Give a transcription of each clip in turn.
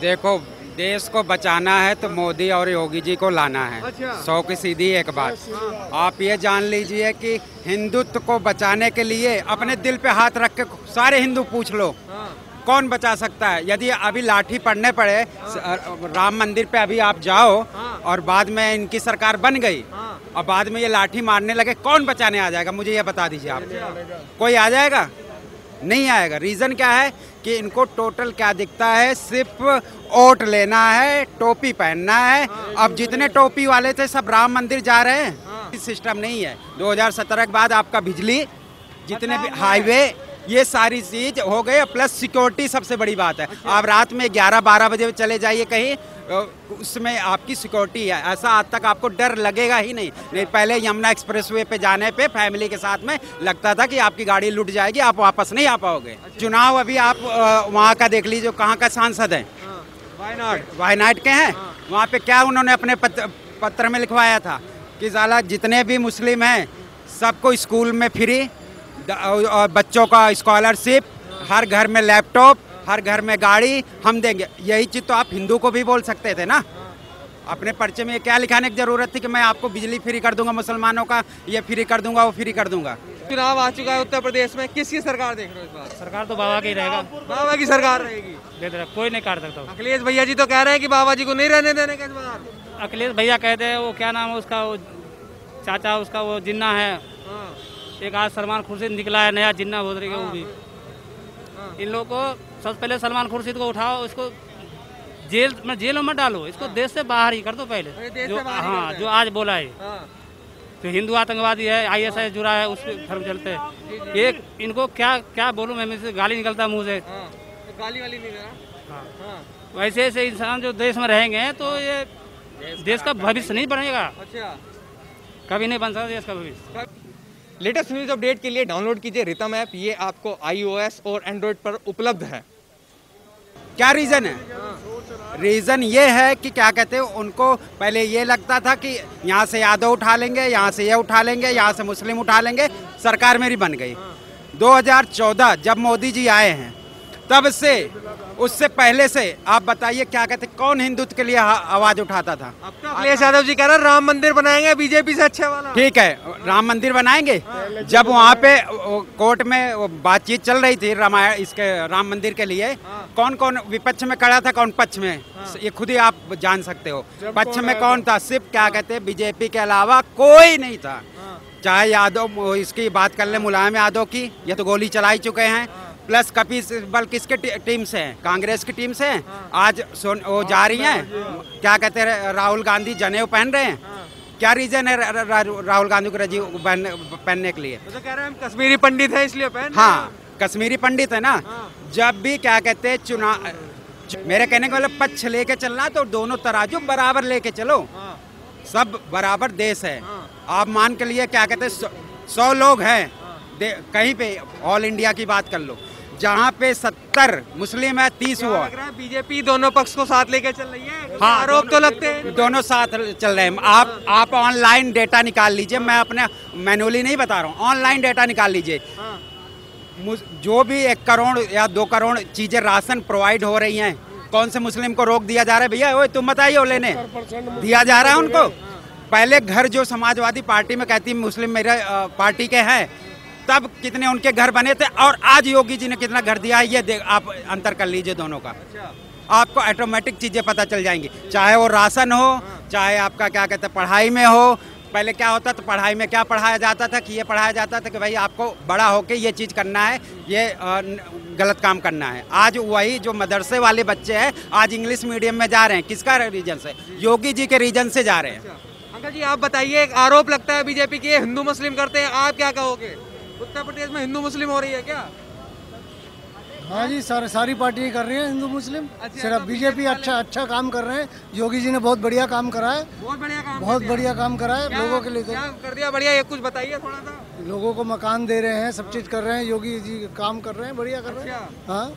देखो देश को बचाना है तो मोदी और योगी जी को लाना है। अच्छा। सौ की सीधी एक बात। आप ये जान लीजिए कि हिंदुत्व को बचाने के लिए अपने दिल पे हाथ रख के सारे हिंदू पूछ लो। हाँ। कौन बचा सकता है? यदि अभी लाठी पड़ने पड़े राम मंदिर पे अभी आप जाओ हाँ। और बाद में इनकी सरकार बन गई हाँ। और बाद में ये लाठी मारने लगे कौन बचाने आ जाएगा? मुझे ये बता दीजिए आप। कोई आ जाएगा? नहीं आएगा। रीज़न क्या है कि इनको टोटल क्या दिखता है? सिर्फ़ ओट लेना है टोपी पहनना है। अब जितने टोपी वाले थे सब राम मंदिर जा रहे हैं। सिस्टम नहीं है। 2017 के बाद आपका बिजली जितने भी हाईवे ये सारी चीज़ हो गए प्लस सिक्योरिटी सबसे बड़ी बात है। अच्छा। आप रात में 11-12 बजे चले जाइए कहीं उसमें आपकी सिक्योरिटी है। ऐसा आज तक आपको डर लगेगा ही नहीं। नहीं पहले यमुना एक्सप्रेसवे पे जाने पे फैमिली के साथ में लगता था कि आपकी गाड़ी लुट जाएगी आप वापस नहीं आ पाओगे। अच्छा। चुनाव अभी आप वहाँ का देख लीजिए कहाँ का सांसद है? हाँ वायनाड। वायनाड के हैं? वहाँ पे क्या उन्होंने अपने पत्र, में लिखवाया था? कि साला जितने भी मुस्लिम हैं सबको स्कूल में फ्री और बच्चों का स्कॉलरशिप हर घर में लैपटॉप हर घर में गाड़ी हम देंगे। यही चीज़ तो आप हिंदू को भी बोल सकते थे ना? अपने पर्चे में ये क्या लिखाने की ज़रूरत थी कि मैं आपको बिजली फ्री कर दूँगा मुसलमानों का ये फ्री कर दूँगा वो फ्री कर दूँगा? चुनाव आ चुका है उत्तर प्रदेश में। किसकी सरकार देख रहे हो इस बार? सरकार तो बाबा की ही रहेगा। बाबा की सरकार रहेगी। रहे कोई नहीं काट सकता। अखिलेश भैया जी तो कह रहे हैं कि बाबा जी को नहीं रहने देने के इस बार। अखिलेश भैया कहते हैं वो क्या नाम है उसका वो चाचा उसका वो जिन्ना है। हाँ। एक आज सलमान खुर्शीद निकला है नया जिन्ना बोल रही है वो भी। हाँ। इन लोगों को सबसे पहले सलमान खुर्शीद को उठाओ इसको जेल में जेल में डालो इसको देश से बाहर ही कर दो पहले। जो ही हाँ जो आज बोला है। हाँ। जो हिंदू आतंकवादी है आईएसआई जुड़ा है उस पर धर्म चलते हैं। ये इनको क्या क्या बोलूँ मैं मुझसे गाली निकलता है मुँह से। हाँ तो गाली वाली नहीं हाँ। हाँ। वैसे ऐसे इंसान जो देश में रहेंगे तो ये देश का भविष्य नहीं बनेगा। अच्छा। कभी नहीं बन सकता देश का भविष्य। लेटेस्ट न्यूज़ अपडेट के लिए डाउनलोड कीजिए रितम ऐप। ये आपको आईओएस और एंड्रॉइड पर उपलब्ध है। क्या रीज़न है? रीज़न ये है कि क्या कहते हैं उनको पहले ये लगता था कि यहाँ से यादव उठा लेंगे यहाँ से ये उठा लेंगे यहाँ से मुस्लिम उठा लेंगे सरकार मेरी बन गई। 2014 जब मोदी जी आए हैं तब से उससे पहले से आप बताइए क्या कहते कौन हिंदुत्व के लिए आवाज़ उठाता था? अखिलेश यादव जी कह रहे हैं राम मंदिर बनाएँगे बीजेपी से अच्छे वाला। ठीक है राम मंदिर बनाएँगे? जब वहाँ पे कोर्ट में बातचीत चल रही थी रामायण इसके राम मंदिर के लिए कौन कौन विपक्ष में खड़ा था कौन पक्ष में? ये खुद ही आप जान सकते हो। पक्ष में कौन था? सिर्फ़ क्या कहते बीजेपी के अलावा कोई नहीं था। चाहे यादव इसकी बात कर ले मुलायम यादव की ये तो गोली चला ही चुके हैं। प्लस कपिल सिब्बल किसके टीम से हैं? कांग्रेस की टीम से हैं? आज सोन वो जा रही हैं? क्या कहते हैं राहुल गांधी जनेऊ पहन रहे हैं? क्या रीजन है रा- रा- राहुल गांधी को राजीव पहनने के लिए? तो कह रहे हैं हम कश्मीरी पंडित है इसलिए पहन हाँ कश्मीरी पंडित है ना? जब भी क्या कहते हैं चुनाव मेरे कहने का मतलब पक्ष लेके चलना तो दोनों तराजू बराबर लेके चलो। हाँ। सब बराबर देश है। आप मान के लिए क्या कहते हैं सौ लोग हैं। कहीं पे ऑल इंडिया की बात कर लो। जहाँ पे सत्तर मुस्लिम है तीस हुआ। बीजेपी दोनों पक्ष को साथ लेके चल रही है? हाँ आरोप तो लगते हैं? दोनों साथ चल रहे हैं। आप आप ऑनलाइन डेटा निकाल लीजिए मैं अपने मैनुअली नहीं बता रहा हूँ। ऑनलाइन डेटा निकाल लीजिए। हाँ। जो भी एक करोड़ या दो करोड़ चीज़ें राशन प्रोवाइड हो रही हैं कौन से मुस्लिम को रोक दिया जा रहा है? भैया ओए तुम बताइए लेने। दिया जा रहा है उनको। पहले घर जो समाजवादी पार्टी में कहती मुस्लिम मेरे पार्टी के हैं तब कितने उनके घर बने थे और आज योगी जी ने कितना घर दिया है ये देख आप अंतर कर लीजिए दोनों का। आपको ऑटोमेटिक चीज़ें पता चल जाएँगी। चाहे वो राशन हो चाहे आपका क्या कहते हैं पढ़ाई में हो पहले क्या होता था पढ़ाई में क्या पढ़ाया जाता था कि ये पढ़ाया जाता था कि भाई आपको बड़ा होके ये चीज़ करना है ये गलत काम करना है। आज वही जो मदरसे वाले बच्चे हैं आज इंग्लिश मीडियम में जा रहे हैं। किसका रीजन से? योगी जी के रीजन से जा रहे हैं। अंकल जी आप बताइए एक आरोप लगता है बीजेपी के हिंदू मुस्लिम करते हैं आप क्या कहोगे? उत्तर प्रदेश में हिंदू मुस्लिम हो रही है क्या? हाँ जी सारे सारी पार्टी कर रही है हिंदू मुस्लिम। अच्छा, सिर्फ़ तो बीजेपी अच्छा अच्छा काम कर रहे हैं। योगी जी ने बहुत बढ़िया काम करा है। बहुत बढ़िया काम बहुत बढ़िया काम करा है। लोगों के लिए क्या कर दिया? बढ़िया ये कुछ बताइए थोड़ा सा। लोगों को मकान दे रहे हैं सब चीज़ कर रहे हैं। योगी जी काम कर रहे हैं बढ़िया कर रहे हैं। अच्छा। हाँ।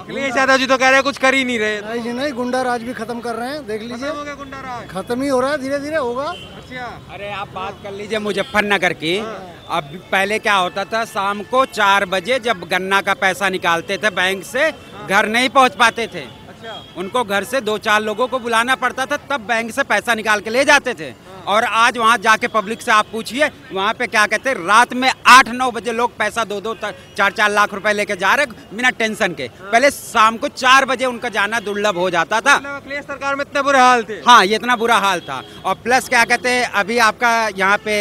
अखिलेश यादव जी तो कह रहे हैं कुछ कर ही नहीं रहे। नहीं जी नहीं गुंडा राज भी खत्म कर रहे हैं देख लीजिए। खत्म हो गया गुंडा राज खत्म ही हो रहा है धीरे धीरे होगा। अच्छा। अरे आप बात कर लीजिए मुजफ्फरनगर की। अब पहले क्या होता था शाम को चार बजे जब गन्ना का पैसा निकालते थे बैंक से घर नहीं पहुँच पाते थे। अच्छा। उनको घर से दो चार लोगों को बुलाना पड़ता था तब बैंक से पैसा निकाल के ले जाते थे। और आज वहाँ जाके पब्लिक से आप पूछिए वहाँ पे क्या कहते हैं रात में आठ नौ बजे लोग पैसा दो दो तक चार चार लाख रुपए लेके जा रहे बिना टेंशन के। पहले शाम को चार बजे उनका जाना दुर्लभ हो जाता था। मतलब अखिलेश सरकार में इतना बुरा हाल थे। हाँ ये इतना बुरा हाल था। और प्लस क्या कहते हैं अभी आपका यहाँ पे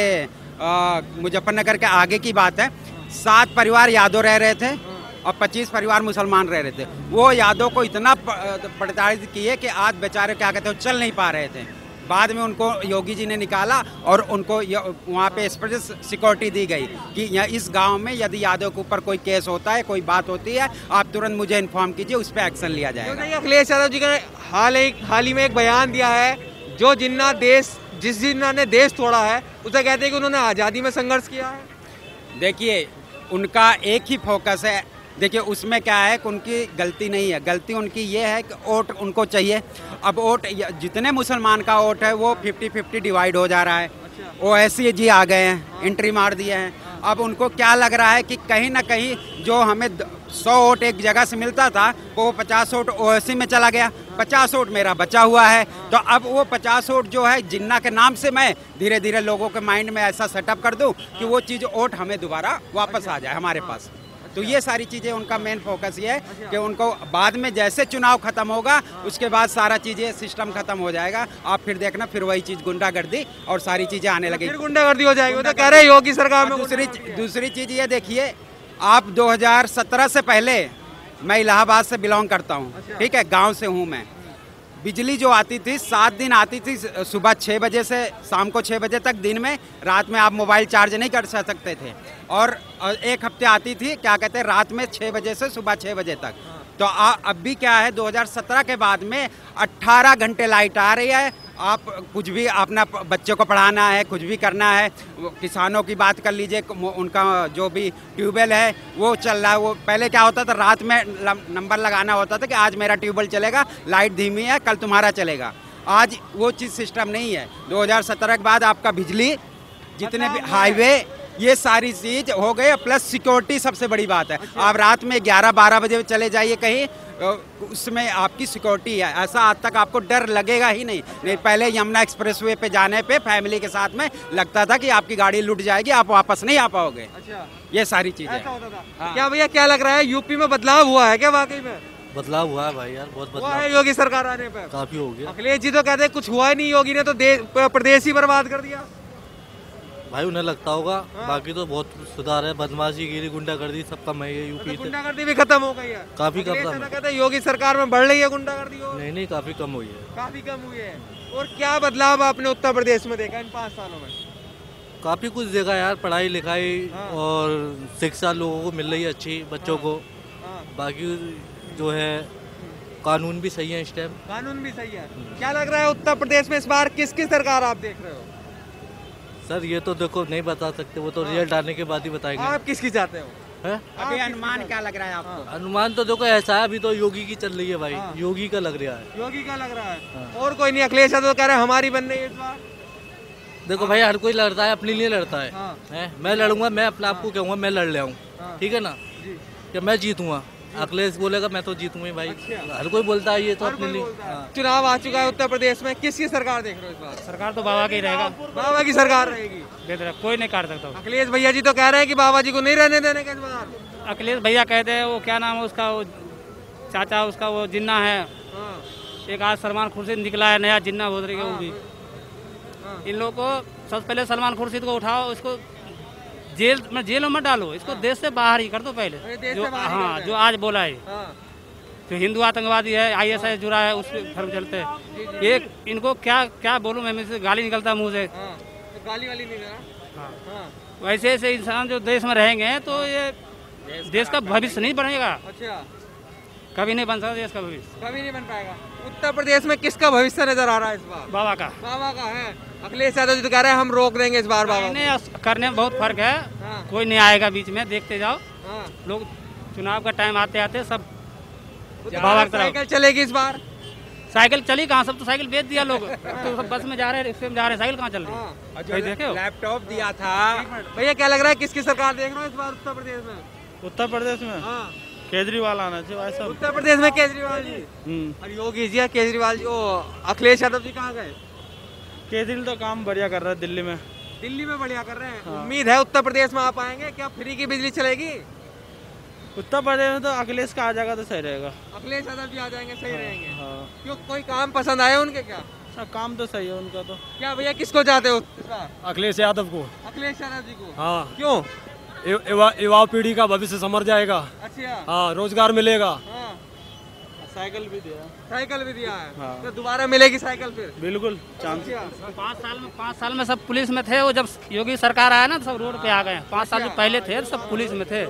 मुजफ्फरनगर के आगे की बात है। सात परिवार यादव रह रहे थे और पच्चीस परिवार मुसलमान रह रहे थे। वो यादव को इतना प्रताड़ित किए कि आज बेचारे क्या कहते हैं चल नहीं पा रहे थे। बाद में उनको योगी जी ने निकाला और उनको वहाँ पे स्पेशल सिक्योरिटी दी गई कि यहाँ इस गाँव में यदि यादव के ऊपर कोई केस होता है कोई बात होती है आप तुरंत मुझे इन्फॉर्म कीजिए उस पर एक्शन लिया जाएगा। अखिलेश यादव जी ने हाल ही हाल ही में एक बयान दिया है जो जिन्ना देश जिस जिन्ना ने देश तोड़ा है उसे कहते हैं कि उन्होंने आज़ादी में संघर्ष किया है। देखिए उनका एक ही फोकस है देखिए उसमें क्या है कि उनकी गलती नहीं है। गलती उनकी ये है कि वोट उनको चाहिए। अब वोट जितने मुसलमान का वोट है वो फिफ्टी फिफ्टी डिवाइड हो जा रहा है। वो ऐसे जी आ गए हैं एंट्री मार दिए हैं। अब उनको क्या लग रहा है कि कहीं ना कहीं जो हमें सौ वोट एक जगह से मिलता था वो पचास वोट ओएसी में चला गया। पचास वोट मेरा बचा हुआ है। तो अब वो पचास वोट जो है जिन्ना के नाम से मैं धीरे धीरे लोगों के माइंड में ऐसा सेटअप कर दूँ कि वो चीज़ वोट हमें दोबारा वापस आ जाए हमारे पास। तो ये सारी चीज़ें उनका मेन फोकस ये है कि उनको बाद में जैसे चुनाव खत्म होगा उसके बाद सारा चीज़ें सिस्टम खत्म हो जाएगा। आप फिर देखना फिर वही चीज़ गुंडागर्दी और सारी चीज़ें आने लगेगी। गुंडागर्दी हो जाएगी। तो कह रहे हैं योगी सरकार में दूसरी दूसरी चीज़ ये देखिए आप 2017 से पहले मैं इलाहाबाद से बिलोंग करता हूँ ठीक है? गाँव से हूँ मैं। बिजली जो आती थी, सात दिन आती थी सुबह छः बजे से शाम को छः बजे तक दिन में, रात में आप मोबाइल चार्ज नहीं कर सकते थे। और एक हफ़्ते आती थी, क्या कहते हैं, रात में छः बजे से सुबह छः बजे तक। तो अब भी क्या है 2017 के बाद में 18 घंटे लाइट आ रही है आप कुछ भी अपना बच्चों को पढ़ाना है कुछ भी करना है किसानों की बात कर लीजिए उनका जो भी ट्यूबवेल है वो चल रहा है वो पहले क्या होता था रात में नंबर लगाना होता था कि आज मेरा ट्यूबवेल चलेगा लाइट धीमी है कल तुम्हारा चलेगा। आज वो चीज़ सिस्टम नहीं है। 2017 के बाद आपका बिजली जितने भी हाईवे ये सारी चीज़ हो गई प्लस सिक्योरिटी सबसे बड़ी बात है। आप रात में 11-12 बजे चले जाइए कहीं उसमें आपकी सिक्योरिटी है। ऐसा आज तक आपको डर लगेगा ही नहीं। नहीं पहले यमुना एक्सप्रेसवे पे जाने पे फैमिली के साथ में लगता था कि आपकी गाड़ी लुट जाएगी आप वापस नहीं आ पाओगे। अच्छा। ये सारी चीज़ें ऐसा होता था। हाँ। क्या भैया क्या लग रहा है यूपी में बदलाव हुआ है क्या वाकई में? बदलाव हुआ है भाई यार बहुत हुआ बदलाव। है योगी सरकार आने पर काफ़ी हो गया। अखिलेश जी तो कहते हैं कुछ हुआ ही नहीं योगी ने तो प्रदेश ही बर्बाद कर दिया। भाई उन्हें लगता होगा हाँ। बाकी तो बहुत सुधार है। बदमाशी गिरी गुंडागर्दी सब कम है ये यूपी से। गुंडागर्दी भी खत्म हो गई है। काफ़ी खत्म कहते हैं योगी सरकार में बढ़ रही है गुंडागर्दी नहीं नहीं काफ़ी कम हुई है। काफ़ी कम हुई है। और क्या बदलाव आपने उत्तर प्रदेश में देखा इन पाँच सालों में? काफ़ी कुछ देखा यार पढ़ाई लिखाई हाँ। और शिक्षा लोगों को मिल रही है अच्छी बच्चों को। हाँ। बाकी जो है कानून भी सही है इस टाइम कानून भी सही है। क्या लग रहा है उत्तर प्रदेश में इस बार किसकी सरकार आप देख रहे हो? सर ये तो देखो नहीं बता सकते वो तो हाँ। रिज़ल्ट आने के बाद ही बताएँगे। आप किसकी चाहते हो? हैं? अभी अनुमान क्या लग रहा है आपको। अनुमान तो देखो ऐसा है अभी तो योगी की चल रही है भाई। हाँ। योगी का लग रहा है। योगी का लग रहा है। हाँ। और कोई नहीं अखिलेश यादव कह रहे हैं हमारी बन रही है इस बार। देखो भाई हर कोई लड़ता है अपने लिए लड़ता है। हाँ। मैं लड़ूँगा मैं अपने आप को कहूँगा मैं लड़ ले आऊँ। हाँ। ठीक है ना? जी। कि मैं जीतूँगा। अखिलेश बोलेगा मैं तो जीतूँगा भाई अच्छा। हर कोई बोलता है ये तो अपने लिए है। हाँ। चुनाव आ चुका है उत्तर प्रदेश में किसकी सरकार देख रहे हो इस बार सरकार तो बाबा की रहेगा बाबा की सरकार रहेगी कोई नहीं काट सकता अखिलेश भैया जी तो कह रहे हैं कि बाबा जी को नहीं रहने देने का इस बार अखिलेश भैया कहते हैं वो क्या नाम है उसका वो चाचा उसका वो जिन्ना है हाँ, एक आज सलमान खुर्शीद निकला है नया जिन्ना बोधरी का वो भी हाँ। इन लोगों को सबसे पहले सलमान खुर्शीद को उठाओ इसको जेल में जेलों में मत डालो इसको हाँ। देश से बाहर ही कर दो पहले। जो ही जो आज बोला है। हाँ, जो हिंदू आतंकवादी है आई एस आईएसआई जुड़ा है उस धर्म चलते हैं। एक इनको क्या क्या बोलू मैं मुझसे गाली निकलता है मुँह से। हाँ। तो गाली वाली नहीं हाँ। हाँ, वैसे ऐसे इंसान जो देश में रहेंगे तो ये देश का भविष्य नहीं बनेगा। अच्छा। कभी नहीं बन सकता देश का भविष्य। कभी नहीं बन पाएगा। उत्तर प्रदेश में किसका भविष्य नज़र आ रहा है इस बार? बाबा का। बाबा का है। अखिलेश यादव जी तो कह रहे हैं हम रोक देंगे इस बार बाबा को। इन्हें करने में बहुत फ़र्क है। हाँ, कोई नहीं आएगा बीच में देखते जाओ। हाँ। लोग चुनाव का टाइम आते आते सब बाबा प्रदेश की तरफ़ चलेगी इस बार? साइकिल चली कहाँ सब तो साइकिल बेच दिया लोग। तो सब बस में जा रहे हैं रिक्शे में जा रहे हैं साइकिल कहाँ चल रही है? हाँ। देखे। लैपटॉप दिया था। भैया क्या लग रहा है किसकी सरकार देख रहे हो इस बार उत्तर प्रदेश में? उत्तर प्रदेश में? हाँ। केजरीवाल आना चाहिए भाई साहब। उत्तर प्रदेश में केजरीवाल जी। हम्म, और योगी जी केजरीवाल जी ओ अखिलेश यादव जी कहाँ गए? केजरीवाल तो काम बढ़िया कर रहा है दिल्ली में। दिल्ली में बढ़िया कर रहे हैं। हाँ। उम्मीद है उत्तर प्रदेश में आप आएँगे? क्या फ्री की बिजली चलेगी? उत्तर प्रदेश में तो अखिलेश का आ जाएगा तो सही रहेगा। अखिलेश यादव जी आ जाएँगे सही रहेंगे। हाँ। क्यों कोई काम पसंद आया उनके क्या? सब काम तो सही है उनका तो। क्या भैया किसको चाहते हो? अखिलेश यादव को। अखिलेश यादव जी को? हाँ। क्यों? युवा युवा पीढ़ी का भविष्य संवर जाएगा। अच्छा हाँ। रोज़गार मिलेगा। हाँ। साइकिल भी दिया। साइकिल भी दिया है। हाँ। तो दोबारा मिलेगी साइकिल फिर? बिल्कुल चांस पाँच साल में पाँच साल में सब पुलिस में थे वो जब योगी सरकार आया ना तो सब रोड पे आ गए। पाँच साल जो पहले थे सब पुलिस में थे।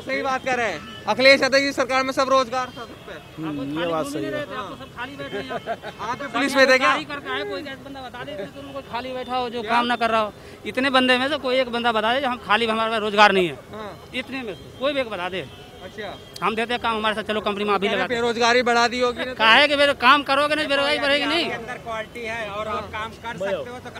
सही बात कर रहे हैं। अखिलेश यादव जी सरकार में सब रोज़गार था सब पे हम्म, ये बात सही है। सब खाली बैठे हैं यहाँ पे। आप पुलिस में थे क्या? गाड़ी करके आए कोई बंदा बता दे कि खाली बैठा हो जो काम ना कर रहा हो। इतने बंदे में से कोई एक बंदा बता दे हम खाली हमारे पास रोज़गार नहीं है। हाँ। इतने में से कोई भी एक बता दे। अच्छा हम देते काम हमारे साथ चलो कंपनी में अभी लगा बेरोजगारी बढ़ा दी होगी ना कहा है कि बेरो काम करोगे नहीं बेरोजगारी बढ़ेगी नहीं। अंदर क्वालिटी है और आप काम कर सकते हो तो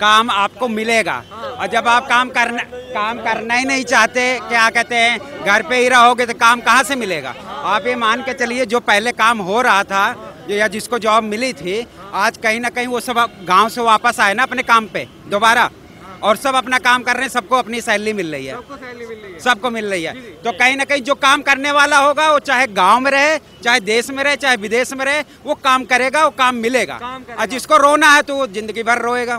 काम आपको मिलेगा। और जब आप काम करना काम करना ही नहीं चाहते क्या कहते हैं घर पे ही रहोगे तो काम कहाँ से मिलेगा? आप ये मान के चलिए जो पहले काम हो रहा था या जिसको जॉब मिली थी आज कहीं ना कहीं वो सब गाँव से वापस आए ना अपने काम पे दोबारा। और सब अपना काम कर रहे हैं सबको अपनी सैलरी मिल रही है। सबको सैलरी मिल रही है। सबको मिल रही है। तो कहीं ना कहीं जो काम करने वाला होगा वो चाहे गाँव में रहे चाहे देश में रहे चाहे विदेश में रहे वो काम करेगा वो काम मिलेगा। और जिसको रोना है तो वो ज़िंदगी भर रोएगा।